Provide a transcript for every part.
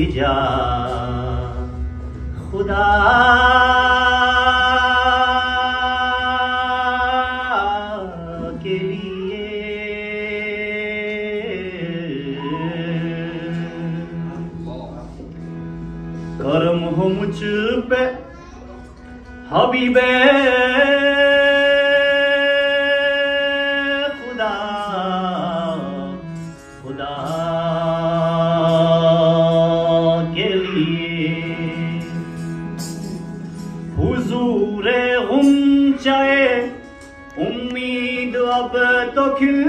التجا خدا۔ کے لیے۔ کرم ہو مجھ پہ۔ حبیب۔ خدا۔ خدا۔ لیے حضور ہم چاہے امید اب تو کھل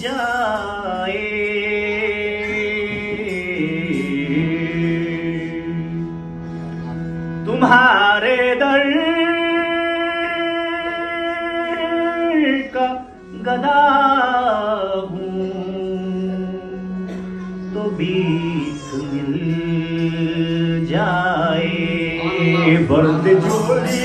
جائے۔ تمہارے در کا گدا ہوں۔ بیس مل جائے۔ برد جوڑی